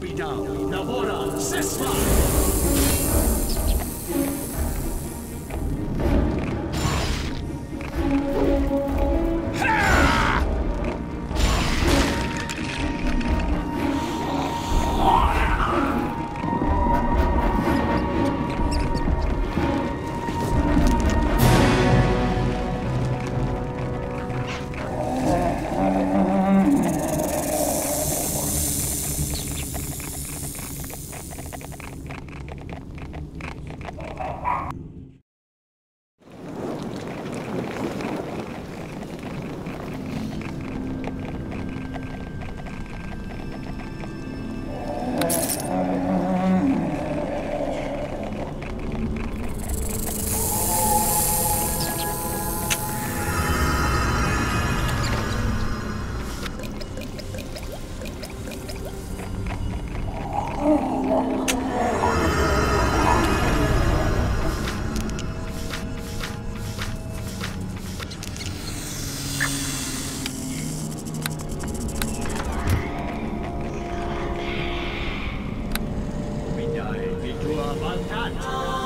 be down. Navora, Sesma! I'm Oh.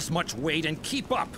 This much weight and keep up.